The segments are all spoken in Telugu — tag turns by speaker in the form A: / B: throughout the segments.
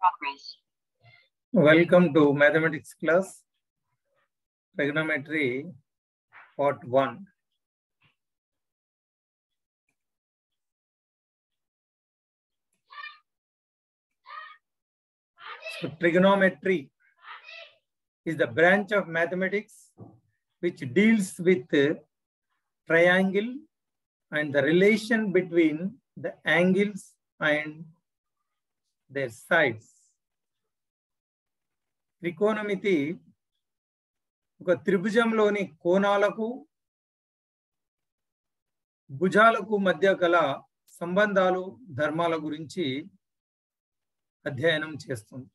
A: progress.
B: Welcome to mathematics class, trigonometry, part one. So trigonometry is the branch of mathematics which deals with triangle and the relation between the angles and their sides. త్రికోణమితి ఒక త్రిభుజంలోని కోణాలకు భుజాలకు మధ్య గల సంబంధాలు ధర్మాల గురించి అధ్యయనం చేస్తుంది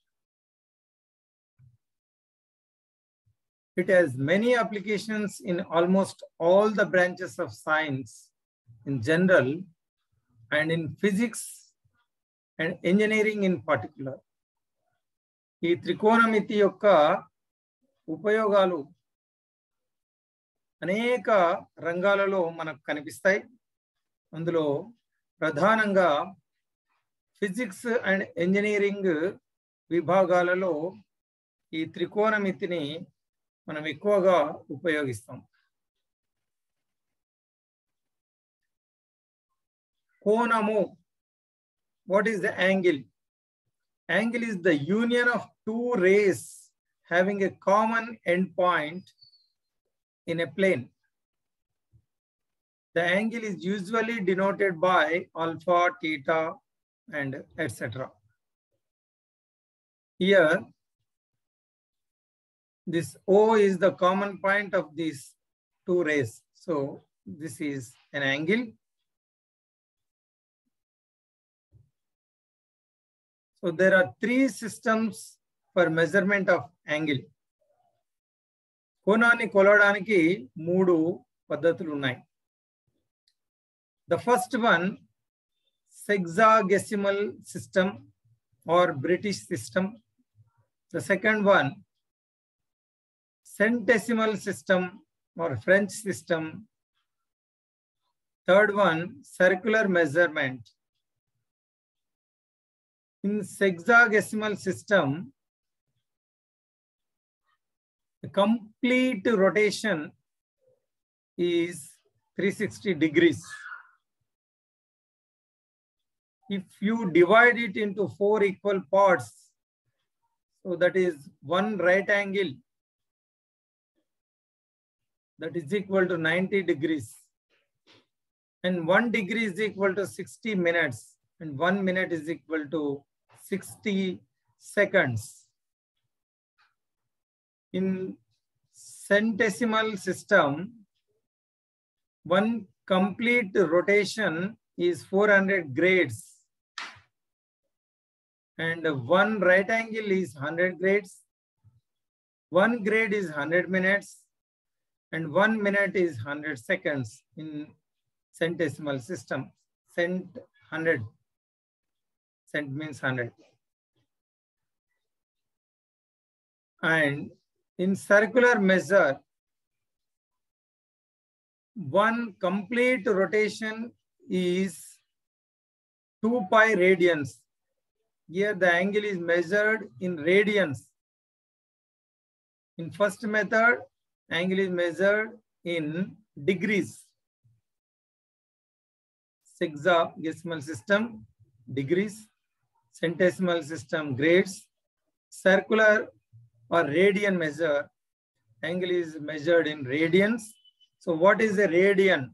B: it has many applications in almost all the branches of science in general and in physics and engineering in particular ఈ త్రికోణమితి యొక్క ఉపయోగాలు అనేక రంగాలలో మనకు కనిపిస్తాయి. అందులో ప్రధానంగా ఫిజిక్స్ అండ్ ఇంజనీరింగ్ విభాగాలలో ఈ త్రికోణమితిని మనం ఎక్కువగా ఉపయోగిస్తాం. కోణము What is the angle? Angle is the union of two rays having a common endpoint in a plane. The angle is usually denoted by alpha, theta, and etc. Here, this O is the common point of these two rays. So this is an angle So there are three systems for measurement of angle. కోణాన్ని కొలవడానికి మూడు పద్ధతులు ఉన్నాయి the first one sexagesimal system or British system. The second one, centesimal system or French system. Third one, circular measurement. In sexagesimal system, the complete rotation is 360 degrees. If you divide it into four equal parts, so that is one right angle that is equal to 90 degrees. And one degree is equal to 60 minutes and one minute is equal to 60 seconds. In centesimal system, one complete rotation is 400 grades and one right angle is 100 grades. One grade is 100 minutes and one minute is 100 seconds in centesimal system. Cent 100. Cent means 100. And in circular measure, one complete rotation is 2 pi radians. Here the angle is measured in radians. In first method, angle is measured in degrees. Sexagesimal system, degrees. Centesimal system, grades. Circular or radian measure, angle is measured in radians. So what is a radian?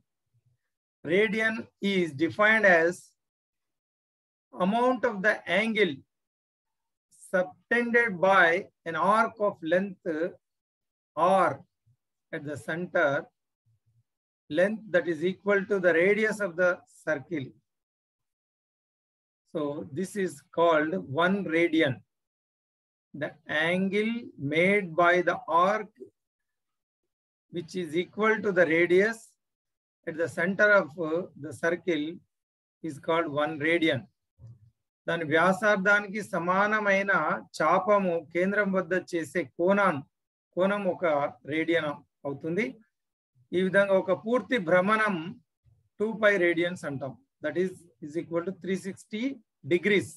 B: Radian is defined as amount of the angle subtended by an arc of length r at the center, length that is equal to the radius of the circle. So this is called one radian. The angle made by the arc which is equal to the radius at the center of the circle is called one radian. దాని వ్యాసార్థానికి సమానమైన చాపము కేంద్రం వద్ద చేసే కోణం కోణం ఒక రేడియన్ అవుతుంది ఈ విధంగా ఒక పూర్తి భ్రమణం టూ పై రేడియన్స్ అంటాం that is is equal to three sixty degrees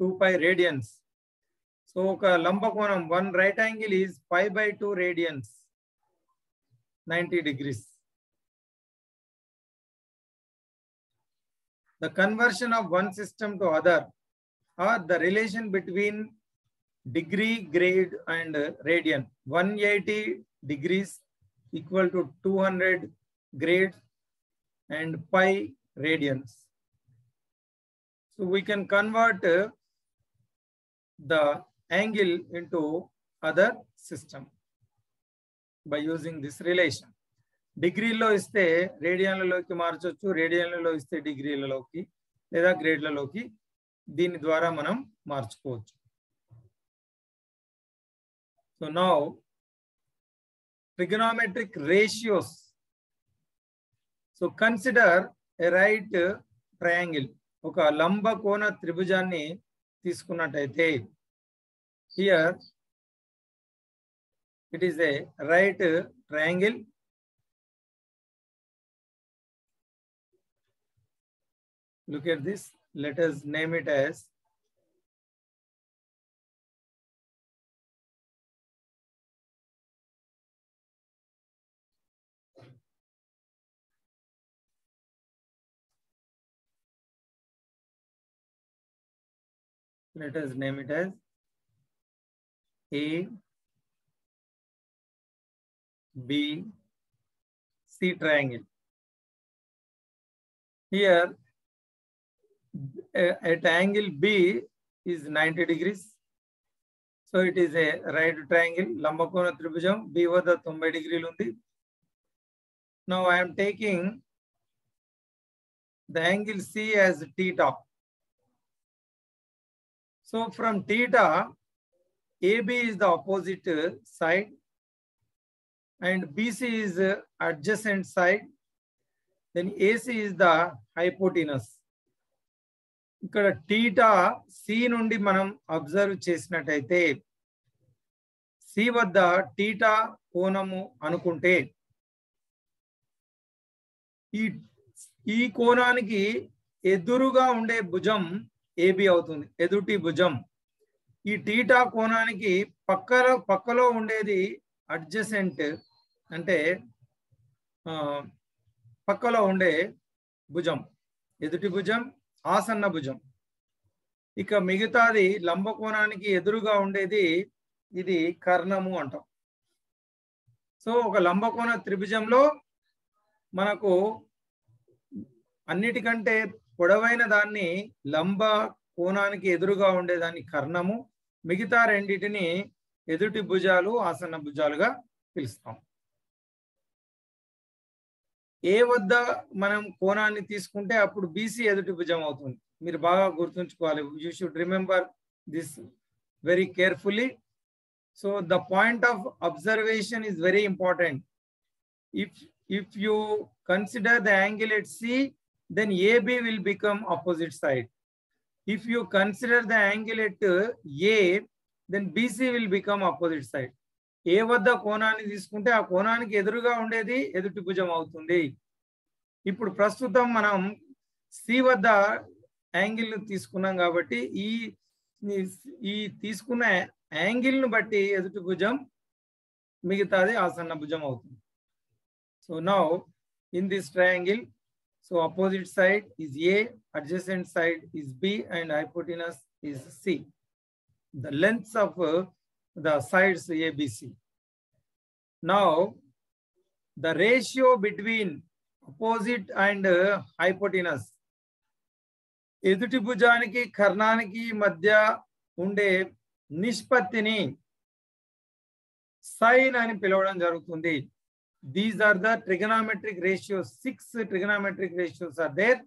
B: two pi radians so ఒక లంబకోణం one right angle is five by two radians ninety degrees the conversion of one system to other or the relation between degree grade and uh, radian 180 degrees equal to 200 grade and pi radians so we can convert uh, the angle into other system by using this relation డిగ్రీల్లో ఇస్తే రేడియన్లలోకి మార్చొచ్చు రేడియన్లలో ఇస్తే డిగ్రీలలోకి లేదా గ్రేడ్లలోకి దీని ద్వారా మనం మార్చుకోవచ్చు so now trigonometric ratios so consider a right triangle ఒక లంబ కోణ త్రిభుజాన్ని తీసుకున్నట్టయితే here it is a right triangle look at this let us name it as let us name it as a b c triangle here at angle B is 90 degrees. So it is a right triangle. Lambakona tribujam B vada 90 degree undi. Now I am taking the angle C as theta. So from theta, AB is the opposite side and BC is adjacent side. Then AC is the hypotenuse. ఇక్కడ టీటా సి నుండి మనం అబ్జర్వ్ చేసినట్టయితే సి వద్ద టీటా కోణము అనుకుంటే ఈ ఈ కోణానికి ఎదురుగా ఉండే భుజం ఏబి అవుతుంది. ఎదుటి భుజం. ఈ టీటా కోణానికి పక్కలో పక్కలో ఉండేది అడ్జసెంట్ అంటే పక్కలో ఉండే భుజం. ఎదుటి భుజం ఆసన్న భుజం. ఇక మిగతాది లంబకోణానికి ఎదురుగా ఉండేది ఇది కర్ణము అంటాం. సో ఒక లంబకోణ త్రిభుజంలో మనకు అన్నిటికంటే పొడవైన దాన్ని లంబ కోణానికి ఎదురుగా ఉండేదాన్ని కర్ణము. మిగతా రెండింటిని ఎదుటి భుజాలు ఆసన భుజాలుగా పిలుస్తాం. ఏ వద్ద మనం కోణాన్ని తీసుకుంటే అప్పుడు బీసీ ఎదుటి భుజం అవుతుంది. మీరు బాగా గుర్తుంచుకోవాలి. You should remember this very carefully so the point of observation is very important if if you consider the angle at C then AB will become opposite side if you consider the angle at A then BC will become opposite side A వద్ద కోణాన్ని తీసుకుంటే ఆ కోణానికి ఎదురుగా ఉండేది ఎదుటి భుజం అవుతుంది. ఇప్పుడు ప్రస్తుతం మనం సి వద్ద యాంగిల్ తీసుకున్నాం కాబట్టి ఈ ఈ తీసుకున్న యాంగిల్ను బట్టి ఎదుటి భుజం మిగతాది ఆసన్న భుజం అవుతుంది. So now in this triangle So opposite side is A, adjacent side is B, and hypotenuse is C. The lengths of uh, the sides ABC. Now, the ratio between opposite and uh, hypotenuse. ఎదుటి భుజానికి కర్ణానికి మధ్య ఉండే నిష్పత్తిని సైన్ అని పిలవడం జరుగుతుంది these are the trigonometric ratios six trigonometric ratios are there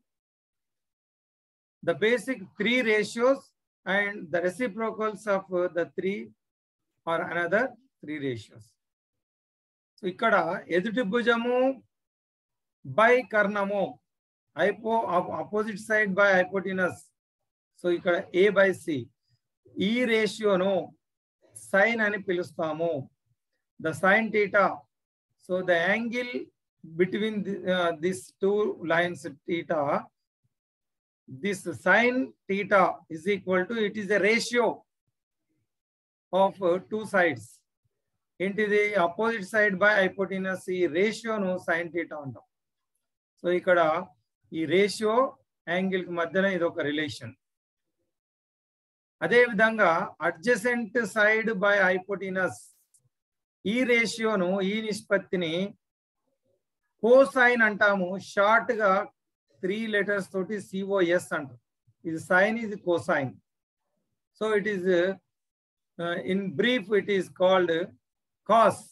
B: the basic three ratios and the reciprocals of the three are another three ratios so ఇక్కడ ఎదుటి భుజము by కర్ణము hypo opposite side by hypotenuse so ఇక్కడ ఏ బై సి ఈ రేషియోను సైన్ అని పిలుస్తాము. The sine theta So the angle between the, uh, these two lines two lines sine theta sine equal to, it is a ratio of ratio of two sides the opposite side by hypotenuse ఈ రేషియోను సైన్ థీటా అంటాం. సో ఇక్కడ ఈ రేషియో యాంగిల్కి మధ్యన ఇది ఒక రిలేషన్ అదే విధంగా అడ్జసెంట్ సైడ్ బై హైపోటినస్ ఈ రేషియోను ఈ నిష్పత్తిని కోసైన్ అంటాము షార్ట్గా త్రీ లెటర్స్ తోటి సిఓఎస్ అంటాం ఇది సైన్ ఇది cosine so it is in brief it is called cos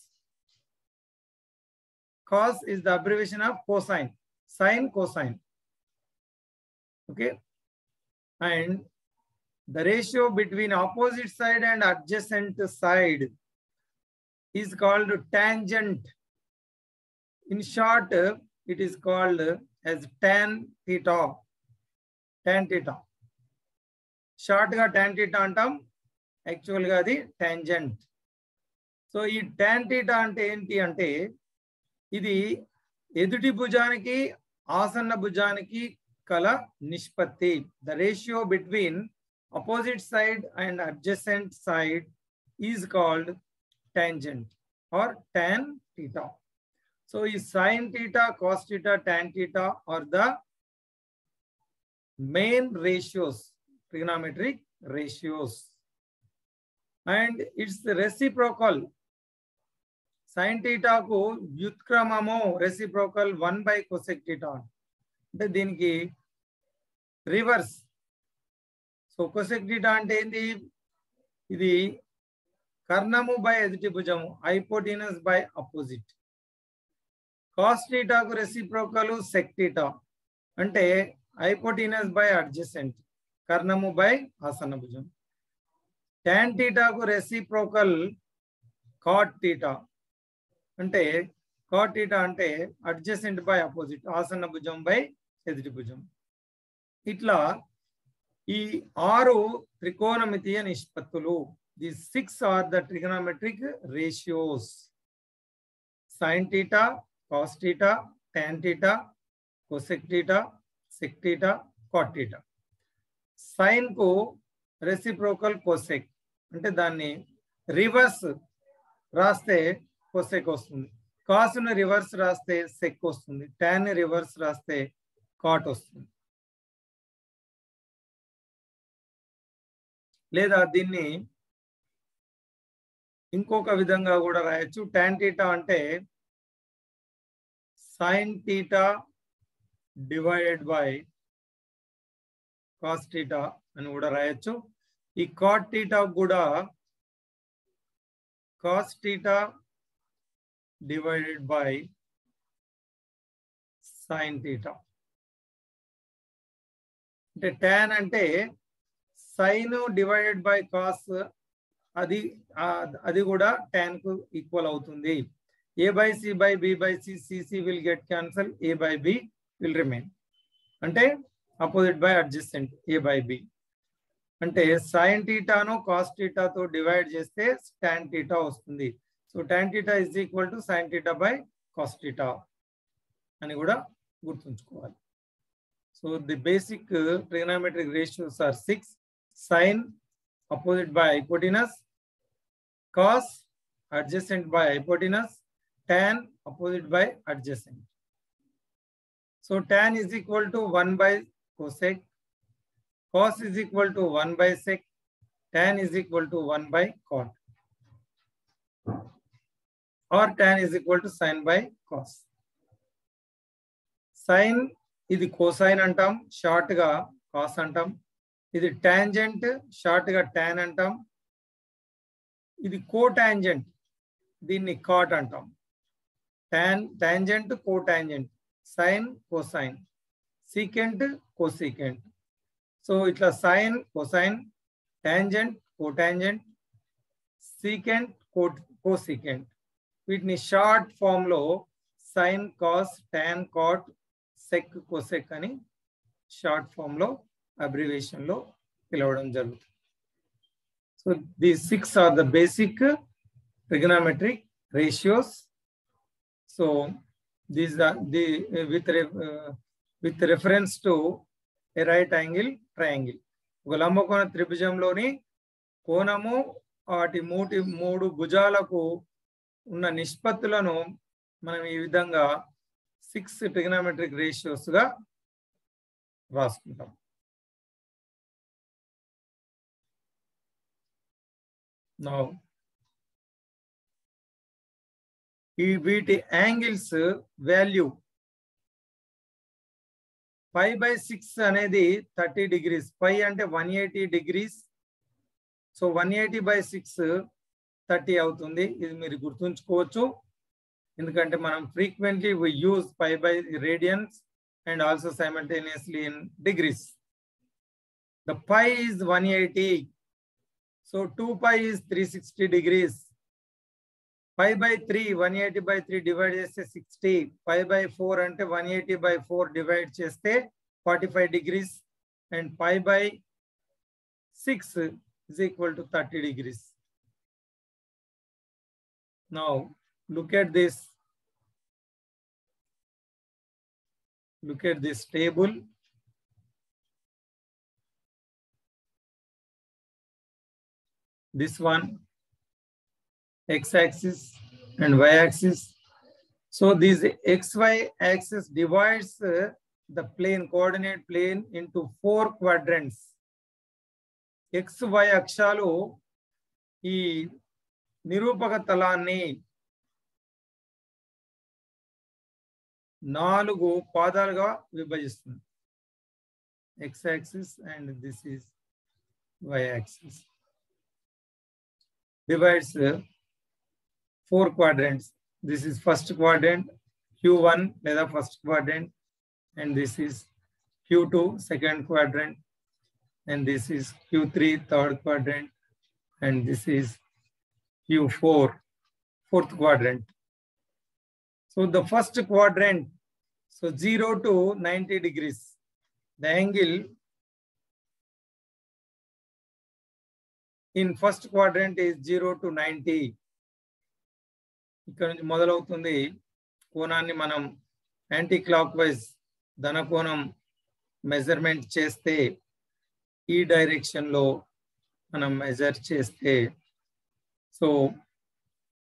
B: cos is the abbreviation of cosine sine cosine okay and the ratio between opposite side and adjacent side is called tangent. In short it is called as tan theta. Tan theta. షార్ట్గా tan theta అంటాం. యాక్చువల్గా అది టాంజెంట్ సో ఈ tan theta అంటే ఏంటి అంటే ఇది ఎదుటి భుజానికి ఆసన్న భుజానికి కల నిష్పత్తి. The ratio between opposite side and adjacent side is called tangent or tan theta so ఈ sine theta cos theta tan theta are the main ratios trigonometric ratios. And its reciprocal. Sin theta కు వ్యుత్క్రమము reciprocal one by cosec theta అంటే దీనికి రివర్స్ సో కొసెక్ థీటా అంటే ఏంది ఇది కర్ణము బై ఎదుటి భుజము హైపోటీనస్ బై అపోజిట్ కాస్ థీటాకు రెసిప్రోకల్ సెక్ టీటా అంటే హైపోటీనస్ బై అడ్జసెంట్ కర్ణము బై ఆసన భుజం. ట్యాన్ టీటాకు రెసిప్రోకల్ కాట్ టీటా అంటే కాట్ టీటా అంటే అడ్జసెంట్ బై అపోజిట్ ఆసన భుజం బై ఎదుటి భుజం. ఇట్లా ఈ ఆరు త్రికోణమితీయ నిష్పత్తులు. The six are the trigonometric ratios sine theta cos theta tan theta cosec theta sec theta cot theta సైన్కు reciprocal cosec అంటే దాన్ని రివర్స్ రాస్తే కోసెక్ వస్తుంది. కాసును రివర్స్ రాస్తే సెక్ వస్తుంది. ట్యాన్ రివర్స్ రాస్తే కాట్ వస్తుంది. లేదా దీన్ని ఇంకొక విధంగా కూడా రాయొచ్చు. టాన్ టీటా అంటే sine theta divided by cos theta అని కూడా రాయొచ్చు. ఈ కాట్ టీటా కూడా cos theta divided by sine theta అంటే ట్యాన్ అంటే సైన్ డివైడెడ్ బై కాస్ అది అది కూడా ట్యాన్కు ఈక్వల్ అవుతుంది. A by c by b by c c c will get cancel a by b will remain అంటే opposite by adjacent A by B అంటే సైన్ టీటాను కాస్ టీటాతో డివైడ్ చేస్తే టాన్ టీటా వస్తుంది. So tan theta is equal to sine theta by cos theta అని కూడా గుర్తుంచుకోవాలి. So the basic trigonometric ratios are six sine Opposite by hypotenuse cos adjacent by hypotenuse tan opposite by adjacent. So tan is equal to 1 by cosec, cos is equal to 1 by sec, tan is equal to 1 by cot. Or tan is equal to sin by cos. Sin ఇది కోసైన్ అంటాం షార్ట్ గా కాస్ అంటాం ఇది టాంజెంట్ షార్ట్గా టాన్ అంటాం. ఇది కో టాంజెంట్ దీన్ని కాట్ అంటాం. tan tangent cotangent sine cosine secant cosecant. So ఇట్లా sine cosine tangent cotangent secant cosecant వీటిని షార్ట్ ఫామ్లో sine cos tan cot sec cosec అని షార్ట్ ఫామ్ అబ్రివేషన్లో పిలవడం జరుగుతుంది. So the six are the basic trigonometric ratios So these are the with with to uh, with reference to a right angle triangle. ఒక లంబకోణ త్రిభుజంలోని కోణము వాటి మూటి మూడు భుజాలకు ఉన్న నిష్పత్తులను మనం ఈ విధంగా సిక్స్ ట్రిగనామెట్రిక్ రేషియోస్గా రాసుకుంటాం. నౌ ఈ వీటి angles value five by six అనేది థర్టీ డిగ్రీస్ ఫైవ్ అంటే one eighty degrees so one eighty by six thirty అవుతుంది. ఇది మీరు గుర్తుంచుకోవచ్చు. ఎందుకంటే మనం frequently we use five by radians and also simultaneously in degrees the pi is one eighty So two pi is three sixty degrees five by three one eighty by three divide చేస్తే సిక్స్టీ ఫైవ్ బై ఫోర్ అంటే one eighty by four divide చేస్తే forty five degrees and five by six is equal to 30 degrees. Now, look at this. Look at this table. This one, x-axis and y-axis. So this xy axis divides uh, the plane, coordinate plane into four quadrants. xy y అక్షాలు ఈ నిరూపక తలాన్ని నాలుగు పాదాలుగా విభజిస్తుంది x axis and this is y axis divides uh, four quadrants. This is first quadrant, Q1 by the first quadrant, and this is Q2 second quadrant, and this is Q3 third quadrant, and this is Q4 fourth quadrant. So the first quadrant, so 0 to 90 degrees, the angle in first quadrant is 0 to 90. ఇక్కడ నుంచి మొదలవుతుంది కోణాన్ని మనం యాంటీ క్లాక్ వైజ్ ధన కోణం మెజర్మెంట్ చేస్తే ఈ డైరెక్షన్లో మనం మెజర్ చేస్తే. So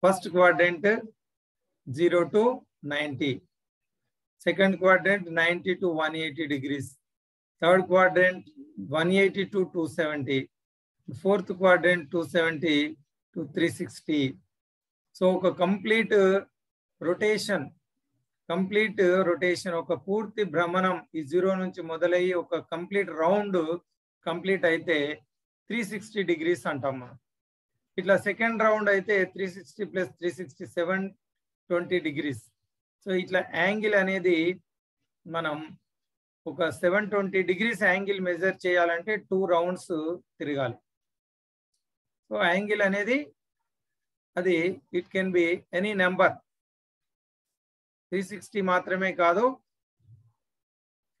B: first quadrant zero to ninety. Second quadrant ninety to one eighty degrees. Third quadrant one eighty to two seventy. Fourth quadrant two seventy to three sixty so ఒక కంప్లీట్ రొటేషన్ కంప్లీట్ రొటేషన్ ఒక పూర్తి భ్రమణం ఈ జీరో నుంచి మొదలయ్యి ఒక కంప్లీట్ రౌండ్ కంప్లీట్ అయితే త్రీ సిక్స్టీ డిగ్రీస్ అంటాం మనం ఇట్లా సెకండ్ రౌండ్ అయితే three sixty plus three sixty seven twenty degrees so ఇట్లా యాంగిల్ అనేది మనం ఒక seven twenty degrees angle measure చేయాలంటే టూ రౌండ్స్ తిరగాలి. సో యాంగిల్ అనేది అది it can be any number three sixty మాత్రమే కాదు.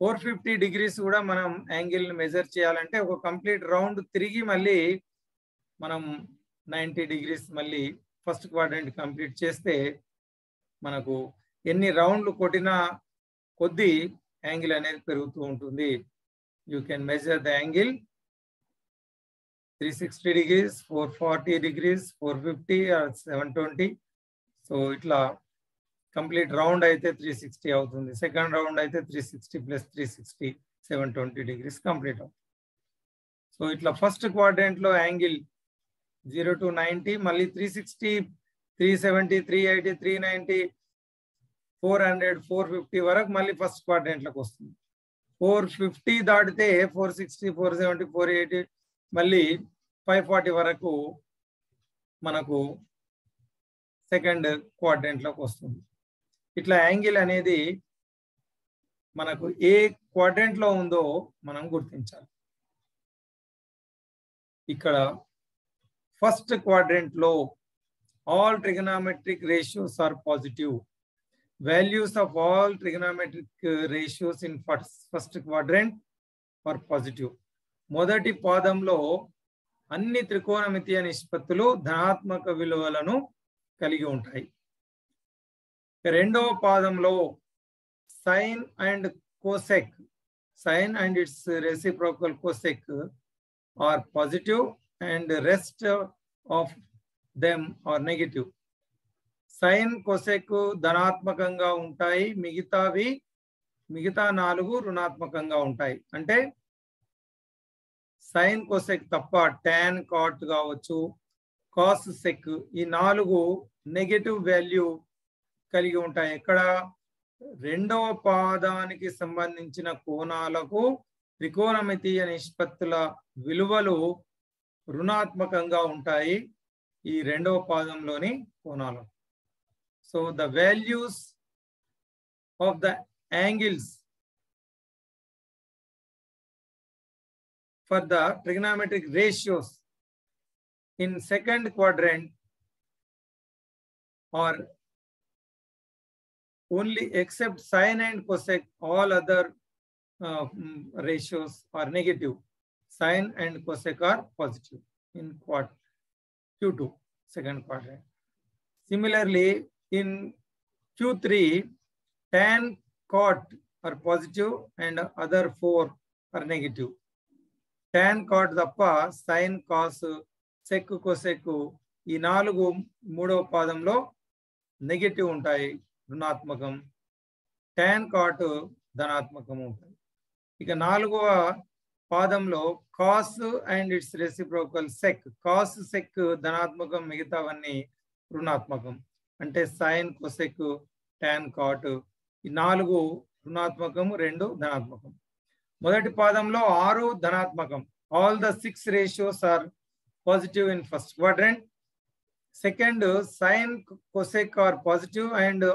B: ఫోర్ ఫిఫ్టీ డిగ్రీస్ కూడా మనం యాంగిల్ని మెజర్ చేయాలంటే ఒక కంప్లీట్ రౌండ్ తిరిగి మళ్ళీ మనం నైంటీ డిగ్రీస్ మళ్ళీ ఫస్ట్ క్వాడ్రంట్ కంప్లీట్ చేస్తే మనకు ఎన్ని రౌండ్లు కొట్టినా కొద్దీ యాంగిల్ అనేది పెరుగుతూ ఉంటుంది. You can measure the angle three sixty degrees four forty degrees four fifty seven twenty so ఇట్లా కంప్లీట్ రౌండ్ అయితే త్రీ సిక్స్టీ అవుతుంది. సెకండ్ రౌండ్ అయితే three sixty plus three sixty seven twenty degrees complete అవుతుంది. సో ఇట్లా ఫస్ట్ క్వార్డెంట్లో యాంగిల్ జీరో టు నైంటీ మళ్ళీ three sixty three seventy three eighty three ninety four hundred four fifty వరకు మళ్ళీ ఫస్ట్ క్వార్డెంట్లోకి వస్తుంది. ఫోర్ ఫిఫ్టీ దాటితే four sixty four seventy four eighty మళ్ళీ ఫైవ్ ఫార్టీ వరకు మనకు సెకండ్ క్వాడ్రెంట్లోకి వస్తుంది. ఇట్లా యాంగిల్ అనేది మనకు ఏ క్వాడ్రెంట్లో ఉందో మనం గుర్తించాలి. ఇక్కడ first క్వాడ్రెంట్లో all trigonometric ratios are positive values of all trigonometric ratios in first quadrant are positive మొదటి పాదంలో అన్ని త్రికోణమితీయ నిష్పత్తులు ధనాత్మక విలువలను కలిగి ఉంటాయి. రెండవ పాదంలో sine and cosec sine and its reciprocal cosec are positive and rest of them are negative sine cosec ధనాత్మకంగా ఉంటాయి మిగతావి మిగతా నాలుగు రుణాత్మకంగా ఉంటాయి. అంటే సైన్ కొసెక్ తప్ప టాన్ కాట్ కావచ్చు కాస్ సెక్ ఈ నాలుగు నెగటివ్ వాల్యూ కలిగి ఉంటాయి. ఇక్కడ రెండవ పాదానికి సంబంధించిన కోణాలకు త్రికోణమితీయ నిష్పత్తుల విలువలు రుణాత్మకంగా ఉంటాయి ఈ రెండవ పాదంలోని కోణాలు. So the values of the angles for the trigonometric ratios in second quadrant are only except sine and cosec all other uh, mm, ratios are negative sine and cosec are positive in quad q2 second quadrant similarly in q3 tan cot are positive and other four are negative tan cot తప్ప సైన్ కాస్ సెక్ కొసెక్కు ఈ నాలుగు మూడవ పాదంలో నెగిటివ్ ఉంటాయి రుణాత్మకం. టాన్ కాట్ ధనాత్మకం ఉంటాయి. ఇక నాలుగవ పాదంలో cos and its reciprocal sec cos sec ధనాత్మకం మిగతావన్నీ రుణాత్మకం. అంటే సైన్ కొసెక్ టాన్ కాట్ ఈ నాలుగు రుణాత్మకము రెండు ధనాత్మకం. మొదటి పాదంలో ఆరు ధనాత్మకం all the six ratios are positive in first quadrant second sine cosec are positive and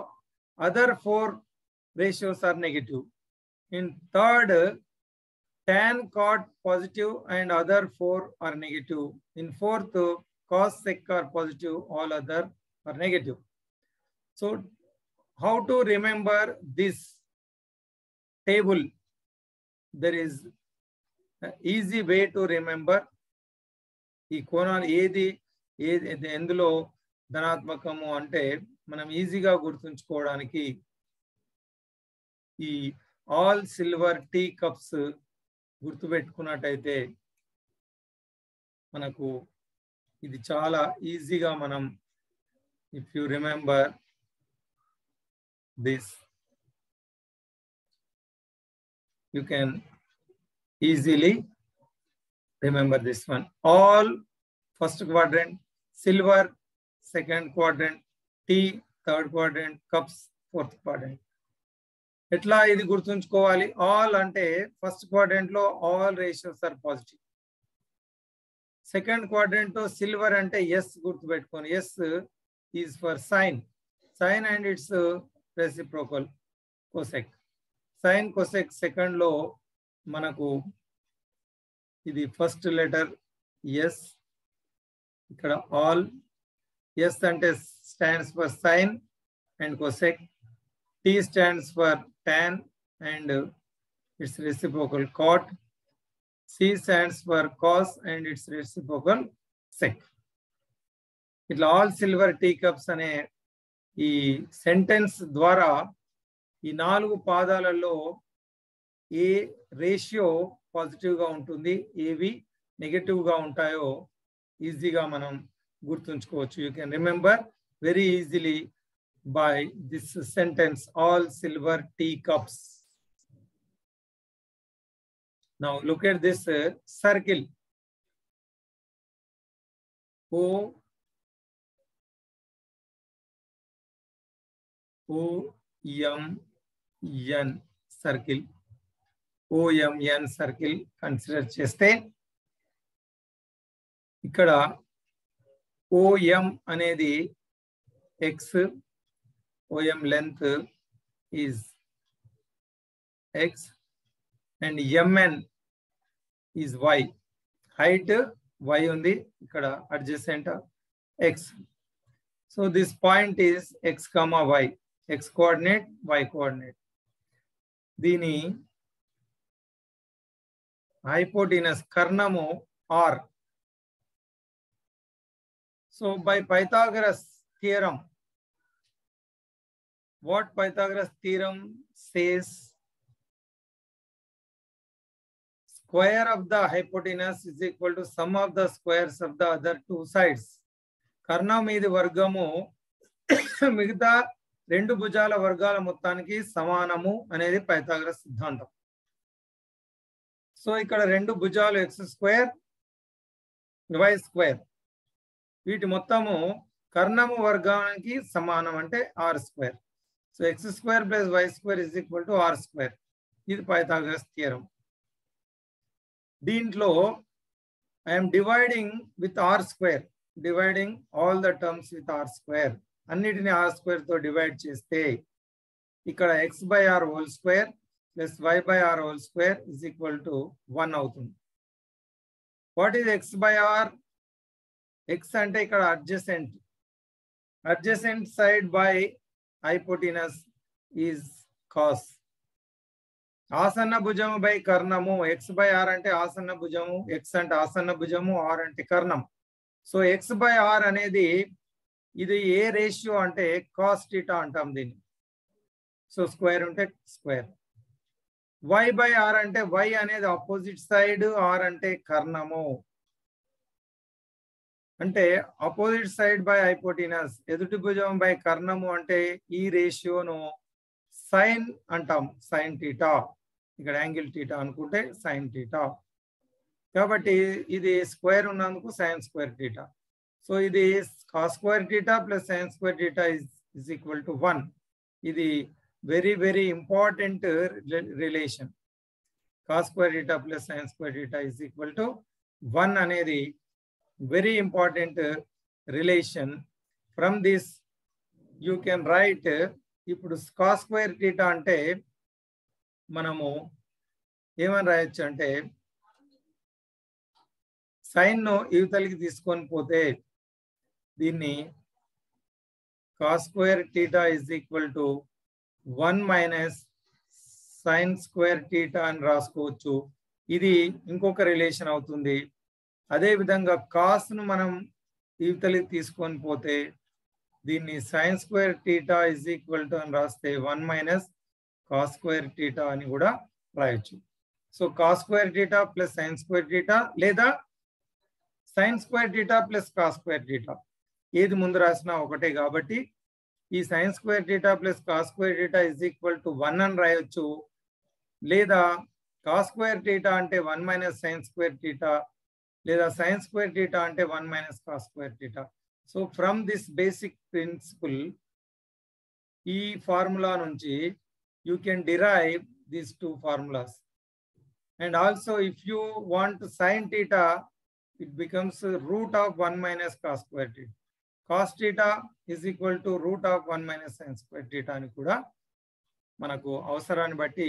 B: other four ratios are negative in third tan cot positive and other four are negative. In fourth, cos sec are positive, all other are negative. So how to remember this table? There is easy way to remember ఈ కోణాలు ఏది ఏది ఎందులో ధనాత్మకము అంటే మనం ఈజీగా గుర్తుంచుకోవడానికి ఈ ఆల్ సిల్వర్ టీ కప్స్ గుర్తుపెట్టుకున్నట్టయితే మనకు ఇది చాలా ఈజీగా మనం if you remember this you can easily remember this one. All first quadrant, silver, second quadrant, tea, third quadrant, cups, fourth quadrant. ఎట్లా ఇది గుర్తుంచుకోవాలి ఆల్ అంటే first క్వాడ్రెంట్లో all ratios are positive second quadrant silver అంటే ఎస్ గుర్తుపెట్టుకోండి S is for sine sine and its reciprocal cosec sine cosec సెకండ్లో మనకు ఇది ఫస్ట్ లెటర్ ఎస్ ఇక్కడ ఆల్ ఎస్ అంటే stands for sine and cosec T stands for tan and its reciprocal cot C stands for cos and its reciprocal sec ఇట్లా ఆల్ సిల్వర్ టీ కప్స్ అనే ఈ సెంటెన్స్ ద్వారా ఈ నాలుగు పాదాలలో ఏ రేషియో పాజిటివ్గా ఉంటుంది ఏవి నెగటివ్గా ఉంటాయో ఈజీగా మనం గుర్తుంచుకోవచ్చు. You can remember very easily by this sentence all silver tea cups now look at this circle O O M N circle OMN circle consider చేస్తే ఇక్కడ ఓఎం అనేది x OM length is x and MN is y height y ఉంది. ఇక్కడ adjacent x so this point is x comma y x coordinate y coordinate దీని hypotenuse కర్ణము r so by Pythagoras theorem what Pythagoras theorem says square of the hypotenuse is equal to sum of the squares of the other two sides కర్ణం మీది వర్గము మిగతా రెండు భుజాల వర్గాల మొత్తానికి సమానము అనేది పైథాగరస్ సిద్ధాంతం. సో ఇక్కడ రెండు భుజాలు ఎక్స్ స్క్వేర్ వై స్క్వేర్. వీటి మొత్తము కర్ణము వర్గానికి సమానం అంటే r square. So x square plus y square is equal to r square. ఇది పైథాగరస్ థియరం. దీంట్లో I'm dividing with r square dividing all the terms with r square అన్నిటిని ఆర్ స్క్వేర్తో డివైడ్ చేస్తే ఇక్కడ x by r whole square plus y by r whole square is equal to one అవుతుంది. What is x by r x అంటే ఇక్కడ adjacent adjacent side by hypotenuse is cos ఆసన్న భుజము బై కర్ణము ఎక్స్ బై ఆర్ అంటే ఆసన్న భుజము ఎక్స్ అంటే ఆసన్న భుజము ఆర్ అంటే కర్ణం. సో ఎక్స్ బై ఆర్ అనేది ఇది ఏ రేషియో అంటే కాస్ట్ టీటా అంటాం దీన్ని. సో స్క్వేర్ ఉంటే స్క్వేర్. వై బై ఆర్ అంటే వై అనేది ఆపోజిట్ సైడ్ ఆర్ అంటే కర్ణము. అంటే ఆపోజిట్ సైడ్ బై ఐపోటినస్ ఎదుటి భుజం బై కర్ణము అంటే ఈ రేషియోను సైన్ అంటాం సైన్ టీటా ఇక్కడ యాంగిల్ టీటా అనుకుంటే సైన్ టీటా కాబట్టి ఇది స్క్వేర్ ఉన్నందుకు సైన్ స్క్వేర్ టీటా సో ఇది cos square theta plus sine square theta is is equal to one ఇది very very important relation cos square theta plus sine square theta is equal to one అనేది very important relation from this you can write ఇప్పుడు కాస్ స్క్వేర్ టీటా అంటే మనము ఏమని రాయొచ్చు అంటే సైన్ను తీసుకొని పోతే దీన్ని cos square theta is equal to one minus sine square theta అని రాసుకోవచ్చు. ఇది ఇంకొక రిలేషన్ అవుతుంది. అదే విధంగా ను మనం యువతలకి తీసుకొని పోతే దీన్ని sine square theta is equal to అని రాస్తే one minus cos square theta అని కూడా రాయొచ్చు. So cos square theta plus sine square theta లేదా sine square theta plus cos square theta ఏది ముందు రాసినా ఒకటే కాబట్టి ఈ sine square theta plus cos square theta is equal to one అని రాయొచ్చు. లేదా కాస్ స్క్వేర్ డేటా అంటే one minus sine square theta లేదా సైన్ స్క్వేర్ డేటా అంటే one minus cos square theta so from this basic principle ఈ ఫార్ములా నుంచి you can derive these two formulas and also if you want sine theta it becomes root of 1 minus cos square. Cos theta is equal to root of 1 minus sin square theta అని కూడా మనకు అవసరాన్ని బట్టి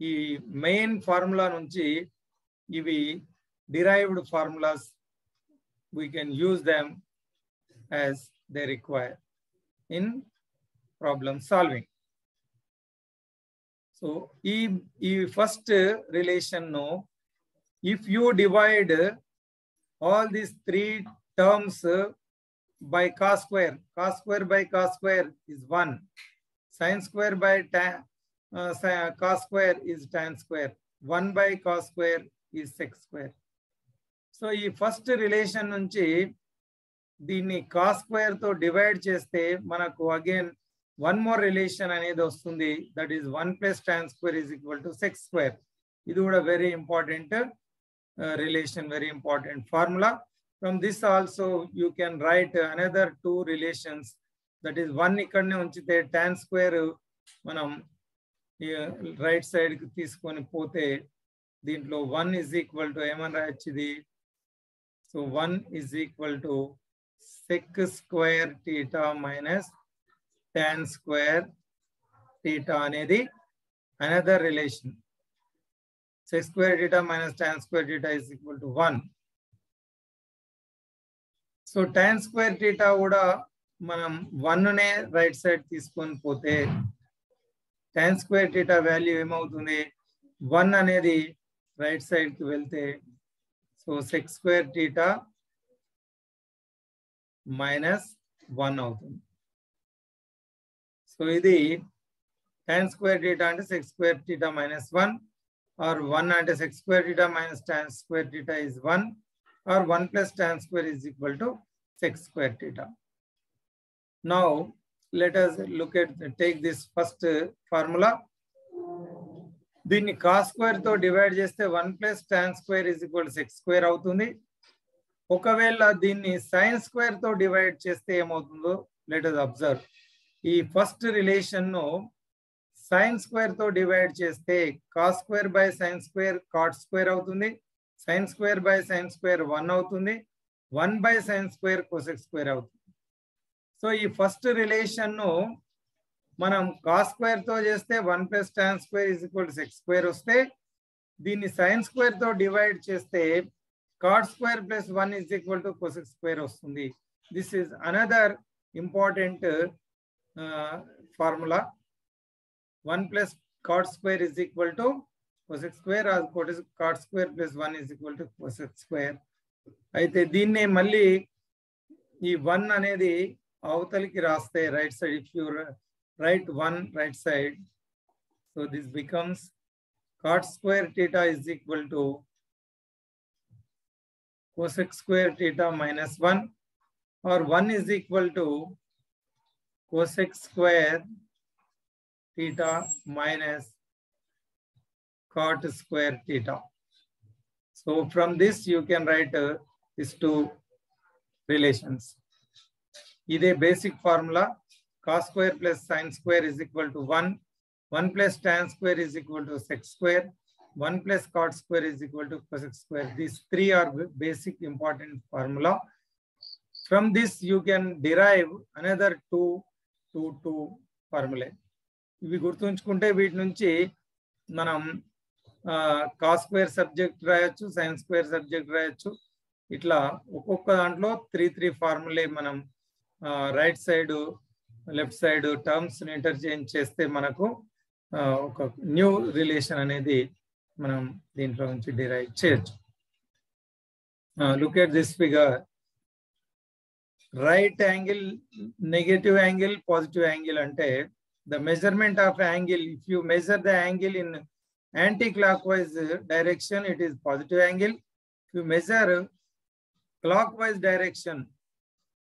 B: ఈ మెయిన్ ఫార్ములా నుంచి ఇవి derived formulas we can use them as they require in problem solving so ఈ ఈ first రిలేషన్ను if you divide all these three terms uh, by cos square. Cos square by cos square is 1. Sin square by tan, uh, cos square is tan square. 1 by cos square is sec square. So ఈ ఫస్ట్ రిలేషన్ నుంచి దీన్ని కాస్ స్క్వేర్తో డివైడ్ చేస్తే మనకు అగైన్ వన్ మోర్ రిలేషన్ అనేది వస్తుంది that is one plus tan square is equal to sec square ఇది కూడా very important relation very important formula from this also you can write another two relations that is one ఇక్కడనే ఉంచితే tan square మనం రైట్ సైడ్ కి తీసుకొని పోతే దీంట్లో వన్ ఇస్ ఈక్వల్ టు ఏమని రాయొచ్చు ఇది so one is equal to sec square theta minus tan square theta అనేది another relation sec square theta minus tan square theta is equal to 1. so tan square theta కూడా మనం వన్నే రైట్ సైడ్ తీసుకొని పోతే tan square theta వాల్యూ ఏమవుతుంది? వన్ అనేది రైట్ సైడ్కి వెళ్తే so sec square theta minus one అవుతుంది. సో ఇది tan స్క్వేర్ టీటా అంటే sec square theta minus one or 1 అంటే sec square theta minus tan square theta is 1 or 1 plus tan square is equal to sec square theta. Now, let us look at, take this first formula. దీన్ని కాస్ స్క్వేర్తో డివైడ్ చేస్తే one plus tan square is equal sec square అవుతుంది ఒకవేళ దీన్ని సైన్ స్క్వేర్తో డివైడ్ చేస్తే ఏమవుతుందో లెట్ అస్ అబ్జర్వ్ ఈ ఫస్ట్ రిలేషన్ను సైన్ స్క్వేర్తో డివైడ్ చేస్తే cos square by sine square cot square అవుతుంది sine square by sine square one అవుతుంది. One by sine square cosec square అవుతుంది. సో ఈ ఫస్ట్ రిలేషన్ను మనం కాస్ స్క్వేర్తో చేస్తే one plus tan square is equal sec square వస్తే దీన్ని సైన్ స్క్వేర్తో డివైడ్ చేస్తే cot square plus one is equal to cosec square వస్తుంది. This is another important formula one plus cot square is equal to cosec square cot square plus one is equal to cosec square అయితే దీన్నే మళ్ళీ ఈ వన్ అనేది అవతలికి రాస్తే right side if you write 1 right side. So this becomes cot square theta is equal to cosec square theta minus 1 or 1 is equal to cosec square theta minus cot square theta. So from this you can write uh, these two relations. Is a basic formula cos square plus sine square is equal to 1. 1 plus tan square is equal to sec square. 1 plus cot square is equal to cosec square. These three are basic important formula. From this, you can derive another two, two, two formulae. ఇవి గుర్తుంచుకుంటే వీటి నుంచి మనం కాస్ స్క్వేర్ సబ్జెక్ట్ రాయొచ్చు సైన్స్ స్క్వేర్ సబ్జెక్ట్ రాయొచ్చు. ఇట్లా ఒక్కొక్క దాంట్లో త్రీ త్రీ ఫార్ములే మనం right side left side terms interchange చేస్తే మనకు ఒక న్యూ రిలేషన్ అనేది మనం దీంట్లో నుంచి డిరైవ్ చేయొచ్చు. Look at this figure right angle negative angle positive angle అంటే the measurement of angle if you measure the angle in anticlockwise direction it positive positive angle you measure clockwise clock direction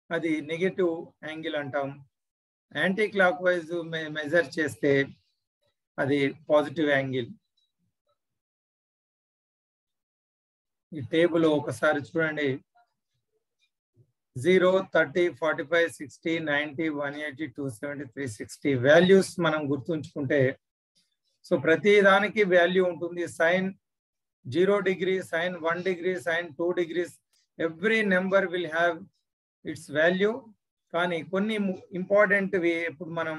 B: అది నెగటివ్ యాంగిల్ అంటాం. యాంటీ క్లాక్ వైజ్ మెజర్ చేస్తే అది పాజిటివ్ యాంగిల్ ఈ టేబుల్ ఒకసారి చూడండి. Zero thirty forty five sixty ninety one eighty two seventy three sixty values మనం గుర్తుంచుకుంటే సో ప్రతి దానికి వాల్యూ ఉంటుంది. Sine zero degree sine one degree sine two degrees every number will have its value కానీ కొన్ని ఇంపార్టెంట్వి ఇప్పుడు మనం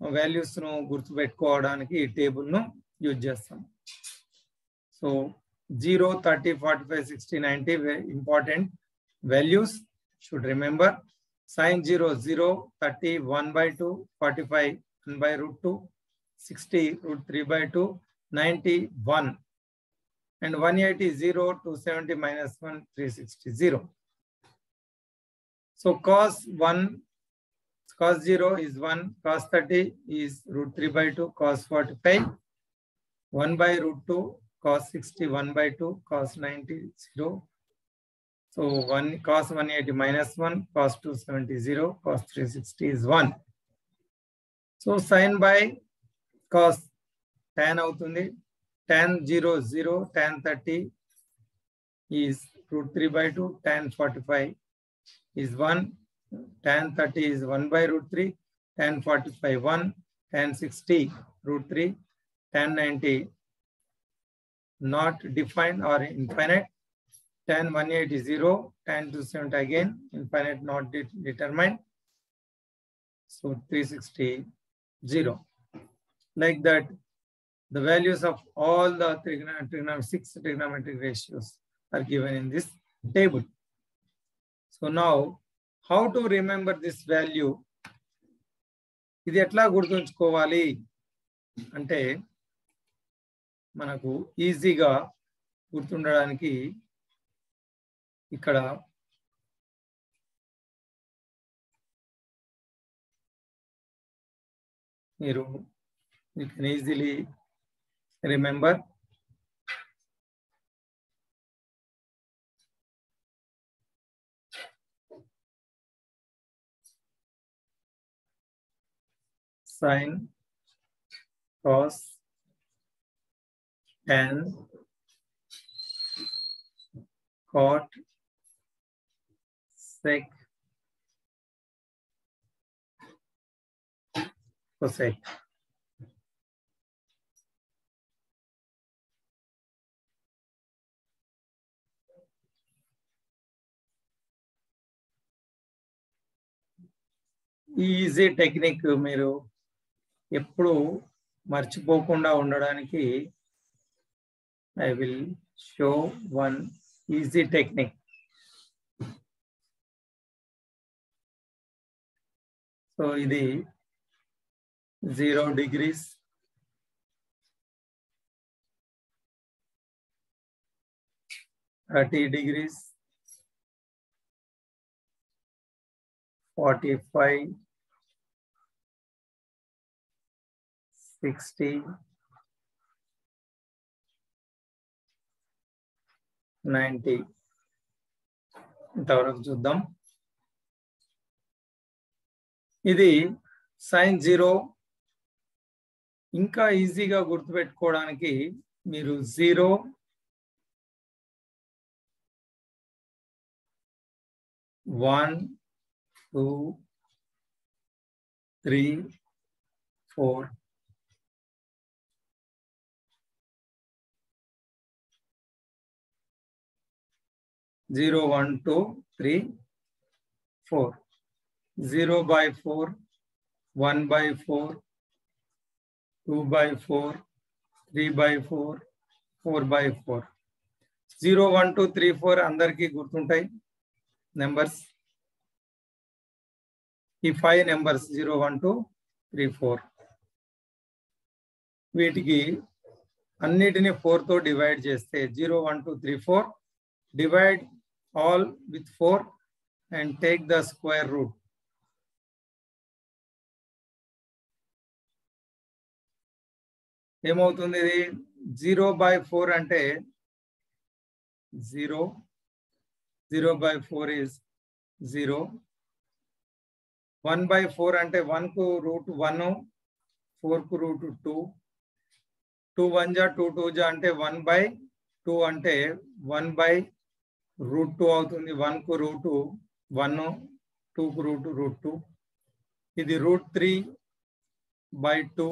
B: వాల్యూస్ను గుర్తుపెట్టుకోవడానికి ఈ టేబుల్ను యూజ్ చేస్తాం so zero thirty forty five sixty ninety important values should remember sine zero zero thirty one by two forty five one by root two 60 root 3 by 2, 91. And 180, 0, 270 minus 1, 360, 0. So cos 1, cos 0 is 1, cos 30 is root 3 by 2, cos 45, 1 by root 2, cos 60, 1 by 2, cos 90, 0. So 1 cos 180 minus 1, cos 270, 0, cos 360 is 1. So sine by cos tan అవుతుంది tan 0, 0, tan 30 is root 3 by 2, tan 45 is 1, tan 30 is 1 by root 3, tan 45 1, tan 60 root 3, tan 90 not defined or infinite, tan 180 is 0, tan 270 again infinite not de determined. So 360 0. Like that, the values of all the trigonometric, six trigonometric ratios are given in this table. So now, how to remember this value? ఇది ఎట్లా గుర్తుంచుకోవాలి అంటే మనకు ఈజీగా గుర్తుండడానికి ఇక్కడ మీరు you can easily remember. Sine, cos, tan, cot, sec, cosec. Easy technique మీరు ఎప్పుడు మర్చిపోకుండా ఉండడానికి I will show one easy technique so ఇది zero degrees thirty degrees forty five sixty ninety ఇంతవరకు చూద్దాం. ఇది సైన్ జీరో ఇంకా ఈజీగా గుర్తుపెట్టుకోవడానికి మీరు zero one two three four zero one two three four zero by four one by four two by four three by four four by four zero one two three four అందరికీ గుర్తుంటాయి నెంబర్స్ ఈ five numbers zero one two three four వీటికి అన్నిటిని ఫోర్తో డివైడ్ చేస్తే zero one two three four divide all with four and take the square root ఏమవుతుంది ఇది? జీరో బై ఫోర్ అంటే zero zero by four is zero one by four అంటే వన్కు రూట్ వన్ ఫోర్కు రూట్ టూ టూ వన్ జా టూ టూ జా అంటే వన్ బై టూ అంటే వన్ బై రూట్ టూ అవుతుంది. వన్కు రూట్ వన్ టూ కు రూట్ రూట్ టూ. ఇది root three by two.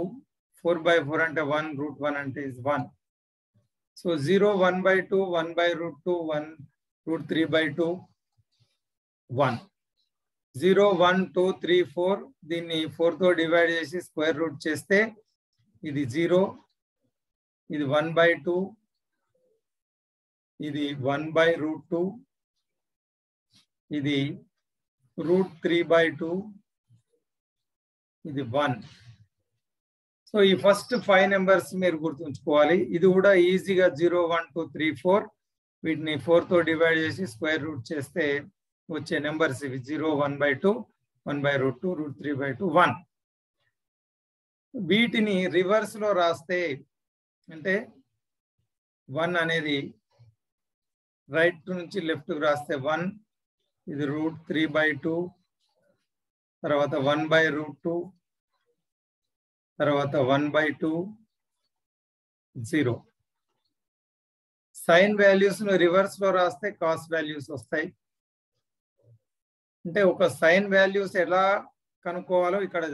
B: Four by four అంటే వన్ రూట్ వన్ అంటే is one so zero one by two one by root two one root three by two one zero one two three four దీన్ని ఫోర్తో డివైడ్ చేసి స్క్వేర్ రూట్ చేస్తే ఇది జీరో ఇది వన్ బై టూ ఇది వన్ బై రూట్ టూ ఇది రూట్ త్రీ బై టూ ఇది వన్. సో ఈ ఫస్ట్ ఫైవ్ నెంబర్స్ మీరు గుర్తుంచుకోవాలి. ఇది కూడా ఈజీగా zero one two three four. వీటిని ఫోర్తో డివైడ్ చేసి స్క్వేర్ రూట్ చేస్తే వచ్చే నెంబర్స్ ఇవి zero one by two one by root two root three by two one. వీటిని రివర్స్లో రాస్తే అంటే వన్ అనేది రైట్ నుంచి లెఫ్ట్ రాస్తే వన్ ఇది రూట్ త్రీ బై టూ తర్వాత వన్ బై రూట్ టూ తర్వాత one by two zero sine వాల్యూస్ను ను రివర్స్లో రాస్తే కాస్ వాల్యూస్ వస్తాయి. అంటే ఒక సైన్ వాల్యూస్ ఎలా కనుక్కోవాలో ఇక్కడ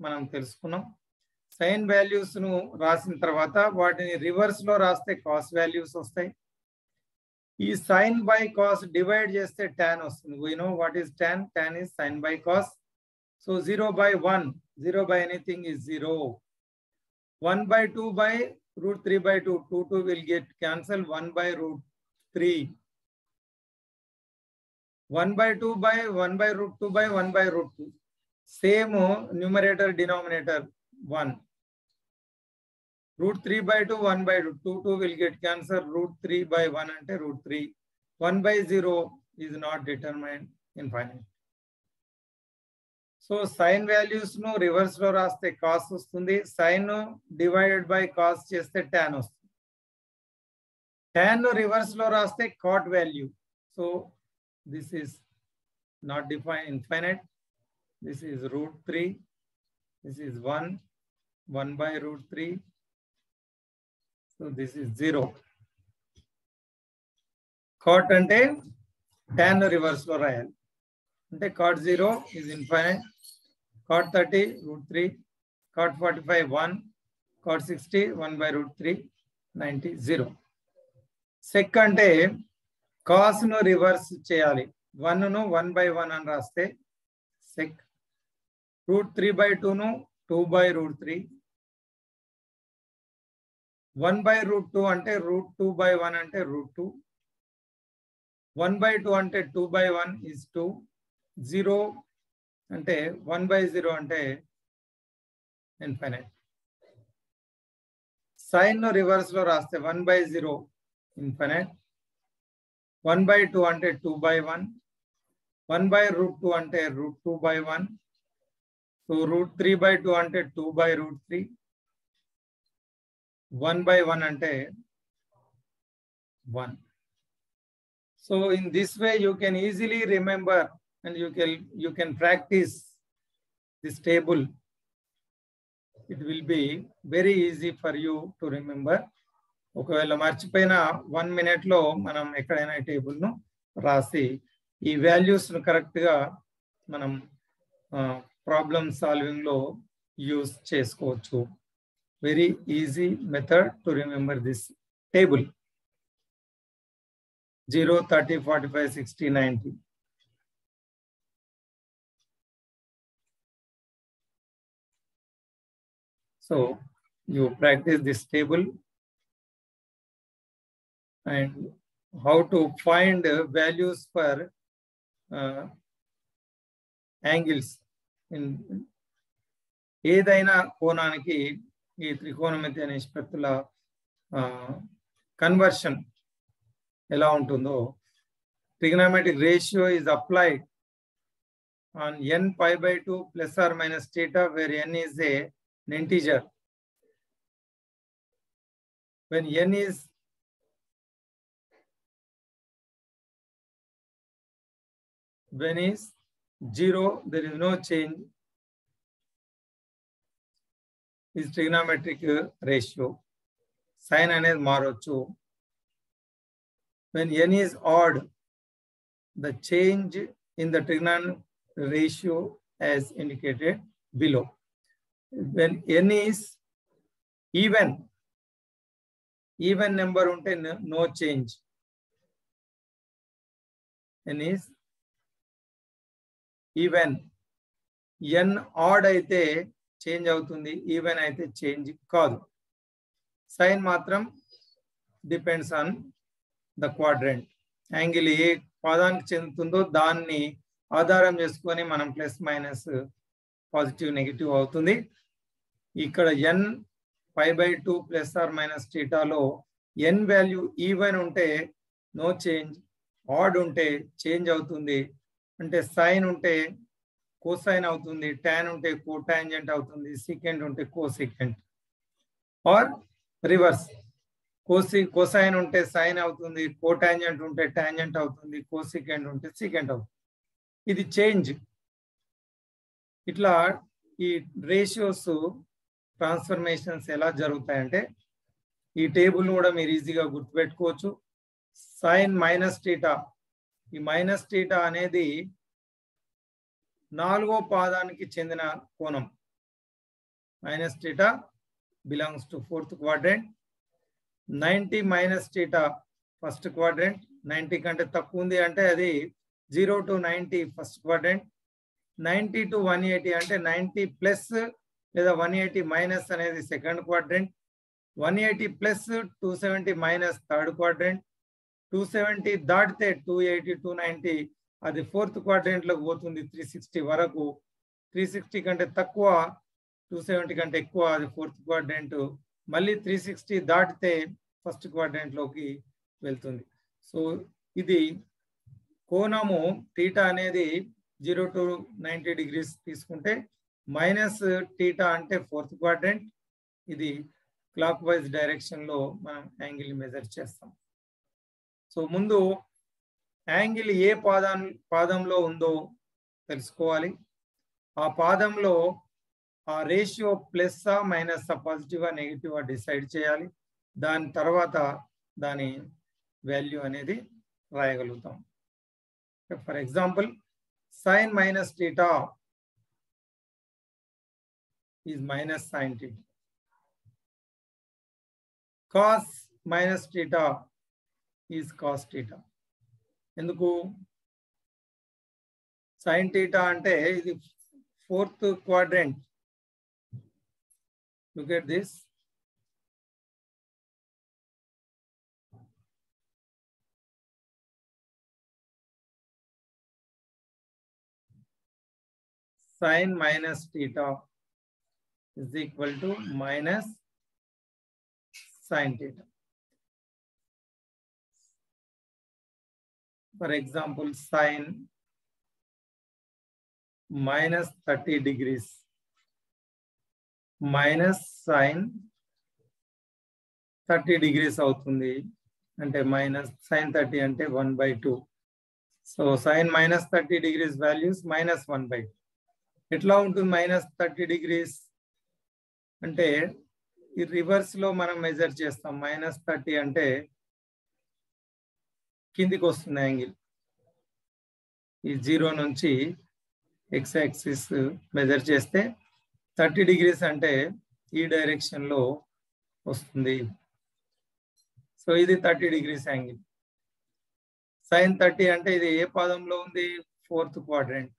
B: మనం తెలుసుకున్నాం. సైన్ వాల్యూస్ను రాసిన తర్వాత వాటిని రివర్స్లో రాస్తే కాస్ వాల్యూస్ వస్తాయి. ఈ సైన్ బై కాస్ డివైడ్ చేస్తే ట్యాన్ వస్తుంది we know what is tan tan is sine by cos so zero by one zero by anything is zero one by two by root 3 by 2, 2, 2 will get cancelled 1 by root 3. 1 by 2 by 1 by root 2 by 1 by root 2. Same numerator, denominator 1. Root 3 by 2, 1 by root 2, 2 will get cancelled root 3 by 1 and root 3. 1 by 0 is not determined infinite. So sine వాల్యూస్ను రివర్స్లో రాస్తే కాస్ వస్తుంది సైన్ డివైడెడ్ బై కాస్ చేస్తే ట్యాన్ వస్తుంది ట్యాన్ రివర్స్లో రాస్తే cot value so this is not define infinite this is root three This is 1, 1 by root 3. దిస్ this జీరో 0. అంటే టెన్ రివర్స్లో రాయాలి. అంటే cot zero is infinite cot thirty root three cot forty five one cot sixty one by root three ninety zero sec అంటే కాస్ను రివర్స్ చేయాలి. వన్ను వన్ బై వన్ అని రాస్తే sec root three by టూను two by root three one by root two అంటే రూట్ టూ బై వన్ అంటే root two. One by two అంటే two by one is two. Zero అంటే వన్ బై జీరో అంటే ఇన్ఫైనైట్. సైన్ రివర్స్లో రాస్తే one by zero infinite. One by two అంటే two by one. One by root two అంటే root two by one. Two root three by two అంటే two by root three. One by one అంటే one. So in this way you can easily remember and you can you can practice this table. It will be very easy for you to remember ఒకవేళ మర్చిపోయిన వన్ మినిట్లో మనం ఎక్కడైనా టేబుల్ను రాసి ఈ వాల్యూస్ను ను కరెక్ట్గా మనం ప్రాబ్లమ్ సాల్వింగ్లో యూస్ చేసుకోవచ్చు. very easy method to remember this table zero thirty forty five sixty ninety So you practice this table and how to find uh, values for uh, angles in ఏదైనా కోణానికి ఈ త్రికోణమితి నిష్పత్తుల కన్వర్షన్ ఎలా ఉంటుందో trigonometric ratio is applied on n pi by 2 plus or minus theta where n is a an integer. When n is when is zero, there is no change. Is trigonometric ratio. Sin అనేది మారొచ్చు. When n is odd, the change in the trigonometric ratio as indicated below. when n is even even number ఉంటే no change n is even n odd అయితే చేంజ్ అవుతుంది ఈవెన్ అయితే చేంజ్ కాదు. సైన్ మాత్రం depends on the quadrant angle ఏ పాదానికి చెందుతుందో దాన్ని ఆధారం చేసుకొని మనం ప్లస్ మైనస్ పాజిటివ్ నెగిటివ్ అవుతుంది. ఇక్కడ n five by two plus or minus టీటాలో n value even ఉంటే నో చేంజ్ ఆడ్ ఉంటే చేంజ్ అవుతుంది. అంటే సైన్ ఉంటే కోసైన్ అవుతుంది ట్యాన్ ఉంటే కో టాంజెంట్ అవుతుంది సీకెంట్ ఉంటే కో సీకెంట్ ఆర్ రివర్స్ కోసి కోసైన్ ఉంటే సైన్ అవుతుంది కో టాంజెంట్ ఉంటే టాంజెంట్ అవుతుంది కో సీకెంట్ ఉంటే సీకెంట్ అవుతుంది. ఇది చేంజ్ ఇట్లా ఈ రేషియోస్ ట్రాన్స్ఫర్మేషన్స్ ఎలా జరుగుతాయంటే ఈ టేబుల్ కూడా మీరు ఈజీగా గుర్తుపెట్టుకోవచ్చు. సైన్ మైనస్ టీటా ఈ మైనస్ టీటా అనేది నాలుగో పాదానికి చెందిన కోణం. Minus theta belongs to fourth quadrant. Ninety minus theta first quadrant. Ninety కంటే తక్కువ ఉంది అంటే అది zero to ninety first quadrant. Ninety to one eighty అంటే నైంటీ ప్లస్ లేదా వన్ ఎయిటీ మైనస్ అనేది second quadrant. One eighty plus two seventy minus third quadrant. Two seventy దాటితే టూ ఎయిటీ టూ నైంటీ అది ఫోర్త్ క్వార్టెంట్లోకి పోతుంది త్రీ సిక్స్టీ వరకు. త్రీ సిక్స్టీ కంటే తక్కువ టూ సెవెంటీ కంటే ఎక్కువ అది ఫోర్త్ క్వార్టెంట్ మళ్ళీ త్రీ సిక్స్టీ దాటితే ఫస్ట్ క్వార్టెంట్లోకి వెళ్తుంది. సో ఇది కోణము టీటా అనేది జీరో టు నైంటీ డిగ్రీస్ తీసుకుంటే మైనస్ టీటా అంటే ఫోర్త్ క్వార్టెంట్ ఇది క్లాక్ వైజ్ డైరెక్షన్లో మనం యాంగిల్ మెజర్ చేస్తాం. సో ముందు యాంగిల్ ఏ పాదం పాదంలో ఉందో తెలుసుకోవాలి. ఆ పాదంలో ఆ రేషియో ప్లస్ మైనస్ పాజిటివా నెగిటివా డిసైడ్ చేయాలి. దాని తర్వాత దాని వాల్యూ అనేది రాయగలుగుతాం. For example sine minus theta is minus sine theta. Cos minus theta is cos theta. ఎందుకు సైన్ టీటా అంటే ఇది fourth quadrant look at this sine minus theta is equal to minus sine theta. For example, sine minus 30 degrees minus sine 30 degrees అవుతుంది. అంటే మైనస్ సైన్ థర్టీ అంటే one by two. So sine minus thirty degrees values minus one by ఎట్లా ఉంటుంది మైనస్ థర్టీ డిగ్రీస్? అంటే ఈ రివర్స్లో మనం మెజర్ చేస్తాం. మైనస్ థర్టీ అంటే కిందికి వస్తుంది యాంగిల్. ఈ జీరో నుంచి ఎక్స్ యాక్సిస్ మెజర్ చేస్తే థర్టీ డిగ్రీస్ అంటే ఈ డైరెక్షన్లో వస్తుంది. సో ఇది thirty degrees angle. Sine thirty అంటే ఇది ఏ పదంలో ఉంది? ఫోర్త్ క్వాడ్రెంట్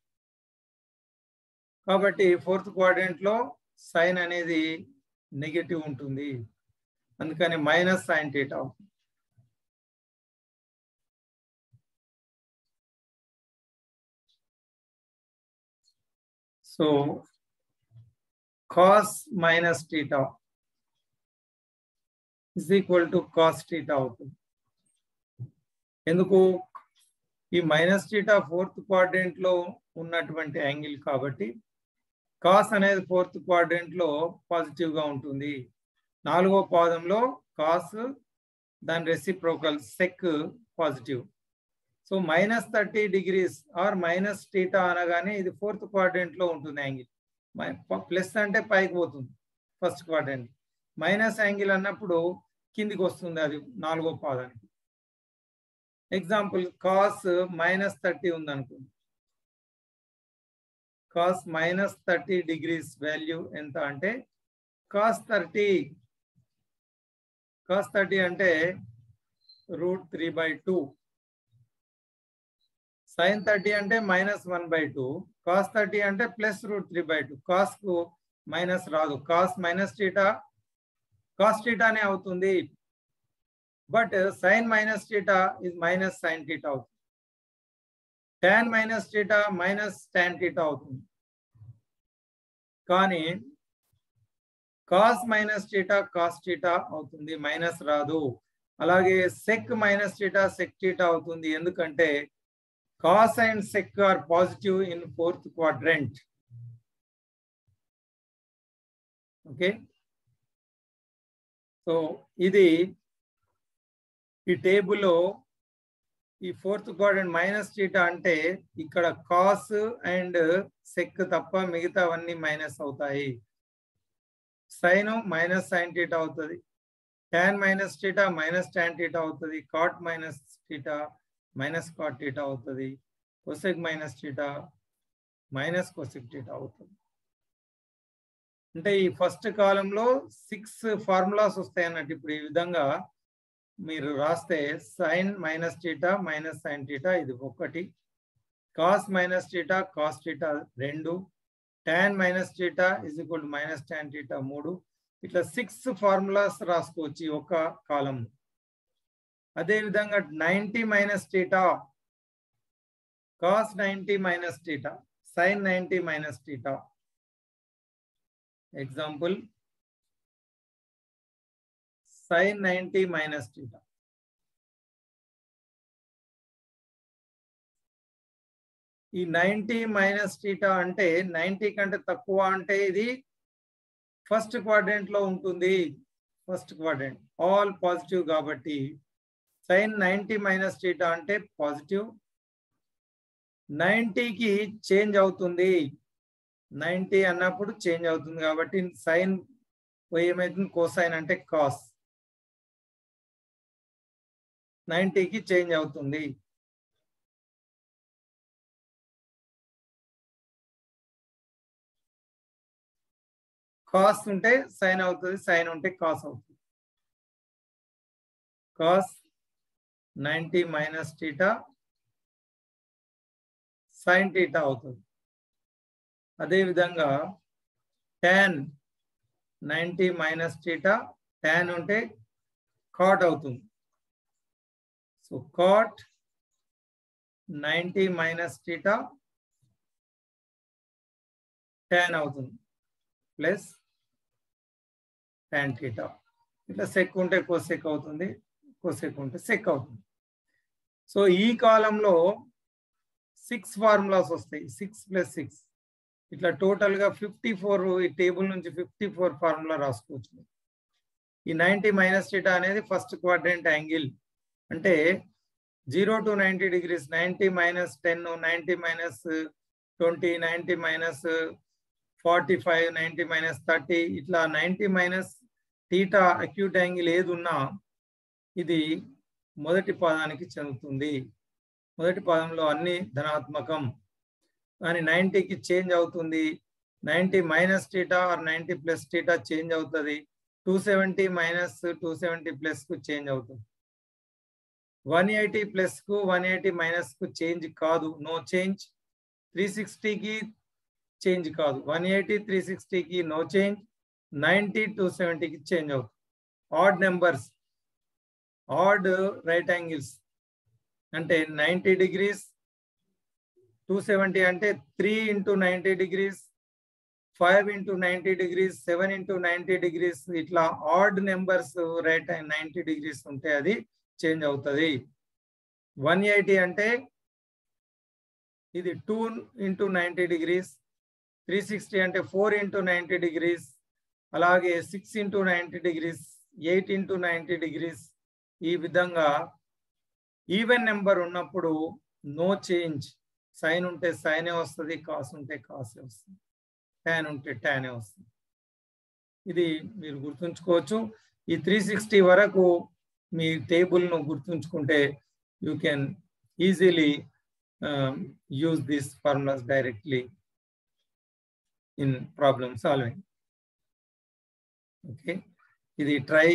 B: కాబట్టి ఫోర్త్ క్వాడ్రెంట్లో సైన్ అనేది నెగిటివ్ ఉంటుంది. అందుకని minus sine theta so cos minus theta is equal to cos theta అవుతుంది. ఎందుకు? ఈ మైనస్ టీటా ఫోర్త్ క్వాడ్రెంట్లో ఉన్నటువంటి యాంగిల్ కాబట్టి కాస్ అనేది ఫోర్త్ క్వాడ్రెంట్లో పాజిటివ్గా ఉంటుంది. నాలుగో పాదంలో కాస్ దాని reciprocal sec positive. So minus thirty degrees or minus theta అనగానే ఇది ఫోర్త్ క్వాడ్రెంట్లో ఉంటుంది యాంగిల్ ప్లస్ అంటే పైకి పోతుంది ఫస్ట్ క్వాడ్రెంట్ మైనస్ యాంగిల్ అన్నప్పుడు కిందికి వస్తుంది అది నాలుగో పాదానికి. ఎగ్జాంపుల్ కాస్ మైనస్ థర్టీ ఉందనుకోండి cos minus thirty degrees value ఎంత అంటే కాస్ థర్టీ కాస్ థర్టీ అంటే root three by two sine thirty అంటే minus one by two cos thirty అంటే plus root three by two కాస్కు minus రాదు. కాస్ మైనస్ టీటా కాస్ టీటానే అవుతుంది. But sine minus theta is minus sine theta అవుతుంది. Tan minus theta minus tan theta అవుతుంది. కానీ cos minus theta cos theta అవుతుంది. మైనస్ రాదు. అలాగే sec minus theta sec theta అవుతుంది. ఎందుకంటే cos and sec are positive in fourth quadrant okay so ఇది ఈ టేబుల్లో ఈ ఫోర్త్ క్వాడ్రెంట్ మైనస్ టీటా అంటే ఇక్కడ కాస్ అండ్ సెక్ తప్ప మిగతావన్నీ మైనస్ అవుతాయి. సైన్ మైనస్ సైన్ టీటా అవుతుంది. Tan minus theta minus tan theta అవుతుంది. Cot minus theta minus cot theta అవుతుంది. Cosec minus theta minus cosec theta అవుతుంది. అంటే ఈ ఫస్ట్ కాలంలో సిక్స్ ఫార్ములాస్ వస్తాయి అన్నట్టు ఇప్పుడు ఈ విధంగా మీరు రాస్తే sine minus theta minus sine theta ఇది ఒకటి. Cos minus theta cos theta రెండు. Tan minus theta is equal to minus tan theta మూడు. ఇట్లా సిక్స్ ఫార్ములాస్ రాసుకోవచ్చు ఒక కాలం అదేవిధంగా ninety minus theta cos ninety minus theta sine ninety minus theta. Example sine ninety minus theta. ఈ నైంటీ మైనస్ టీటా అంటే నైంటీ కంటే తక్కువ అంటే ఇది ఫస్ట్ క్వాడ్రెంట్లో ఉంటుంది. ఫస్ట్ క్వాడ్రెంట్ ఆల్ పాజిటివ్ కాబట్టి సైన్ నైంటీ మైనస్ టీటా అంటే పాజిటివ్ నైంటీకి చేంజ్ అవుతుంది. నైంటీ అన్నప్పుడు చేంజ్ అవుతుంది కాబట్టి సైన్ ఏమవుతుంది కోసైన్ అంటే కాస్ నైంటీకి చేంజ్ అవుతుంది. కాస్ ఉంటే సైన్ అవుతుంది సైన్ ఉంటే కాస్ అవుతుంది. Cos ninety minus theta sine theta అవుతుంది. అదేవిధంగా tan ninety minus theta tan ఉంటే కాట్ అవుతుంది. So cot ninety minus theta tan అవుతుంది. Plus tan theta. ఇట్లా సెక్ ఉంటే కోసెక్ అవుతుంది కోసెక్ ఉంటే సెక్ అవుతుంది. సో ఈ కాలంలో సిక్స్ ఫార్ములాస్ వస్తాయి. సిక్స్ ప్లస్ సిక్స్ ఇట్లా టోటల్గా ఫిఫ్టీ ఫోర్ ఈ టేబుల్ నుంచి ఫిఫ్టీ ఫోర్ ఫార్ములా రాసుకోవచ్చు. ఈ నైంటీ మైనస్ టీటా అనేది ఫస్ట్ క్వాడ్రెంట్ యాంగిల్ అంటే zero to ninety degrees ninety minus ten ninety minus twenty ninety minus forty five ninety minus thirty ఇట్లా ninety minus theta acute angle ఏది ఉన్నా ఇది మొదటి పాదానికి చెందుతుంది. మొదటి పాదంలో అన్ని ధనాత్మకం. కానీ నైంటీకి చేంజ్ అవుతుంది. Ninety minus theta or ninety plus theta change అవుతుంది. Two seventy minus two seventy ప్లస్కు change అవుతుంది. వన్ ఎయిటీ ప్లస్కు వన్ ఎయిటీ మైనస్కు చేంజ్ కాదు. No change. త్రీ సిక్స్టీకి చేంజ్ కాదు. వన్ ఎయిటీ త్రీ సిక్స్టీకి నో చేంజ్. నైంటీ టూ సెవెంటీకి చేంజ్ అవుతుంది. Odd numbers odd right angles అంటే నైంటీ డిగ్రీస్ టూ సెవెంటీ అంటే three into ninety degrees five into ninety degrees seven into ninety degrees ఇట్లా odd numbers right ninety degrees ఉంటే అది చేంజ్ అవుతుంది. వన్ ఎయిటీ అంటే ఇది two into ninety degrees three sixty అంటే ఫోర్ ఇంటూ నైంటీ డిగ్రీస్ అలాగే six into ninety degrees eight into ninety degrees ఈ విధంగా ఈవెన్ నెంబర్ ఉన్నప్పుడు నో చేంజ్. సైన్ ఉంటే సైనే వస్తుంది కాస్ ఉంటే కాసే వస్తుంది. ట్యాన్ ఉంటే ట్యానే వస్తుంది. ఇది మీరు గుర్తుంచుకోవచ్చు. ఈ త్రీ సిక్స్టీ వరకు మీ టేబుల్ను గుర్తుంచుకుంటే you can easily use this formulas directly in problem solving. Okay? ఇది try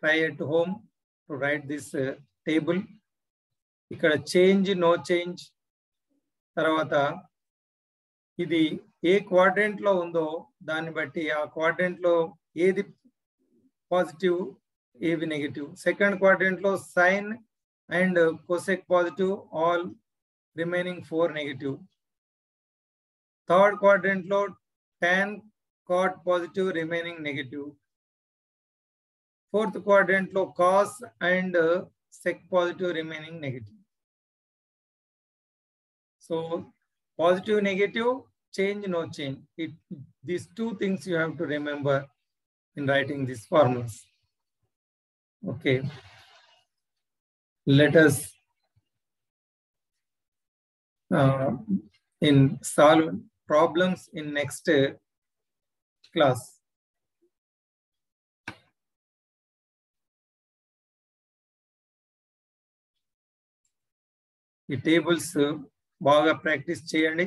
B: try at home. To write this table ఇక్కడ చేంజ్ నో చేంజ్ తర్వాత ఇది ఏ క్వాడ్రెంట్లో ఉందో దాన్ని బట్టి ఆ క్వాడ్రెంట్లో ఏది పాజిటివ్ ఏవి negative second క్వాడ్రెంట్లో sine and cosec positive all remaining four negative third క్వాడ్రెంట్లో tan cot positive remaining negative fourth quadrant low cos and uh, sec positive remaining negative. So positive, negative, change, no change. It, these two things you have to remember in writing these formulas. Okay. Let us uh, in solve problems in next uh, class. ఈ టేబుల్స్ బాగా ప్రాక్టీస్ చేయండి.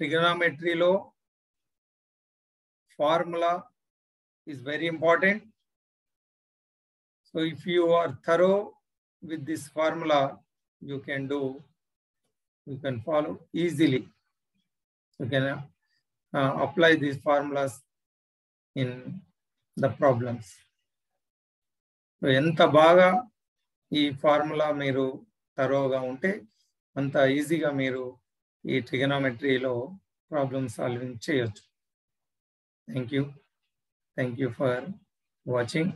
B: ట్రిగనామెట్రీలో formula is very important so if you are thorough with this formula you can do you can follow easily you can apply these formulas in the problems ఎంత బాగా ఈ ఫార్ములా మీరు తరోగా ఉంటే అంత ఈజీగా మీరు ఈ ట్రిగనామెట్రీలో ప్రాబ్లమ్ సాల్వింగ్ చేయొచ్చు. Thank you thank you for watching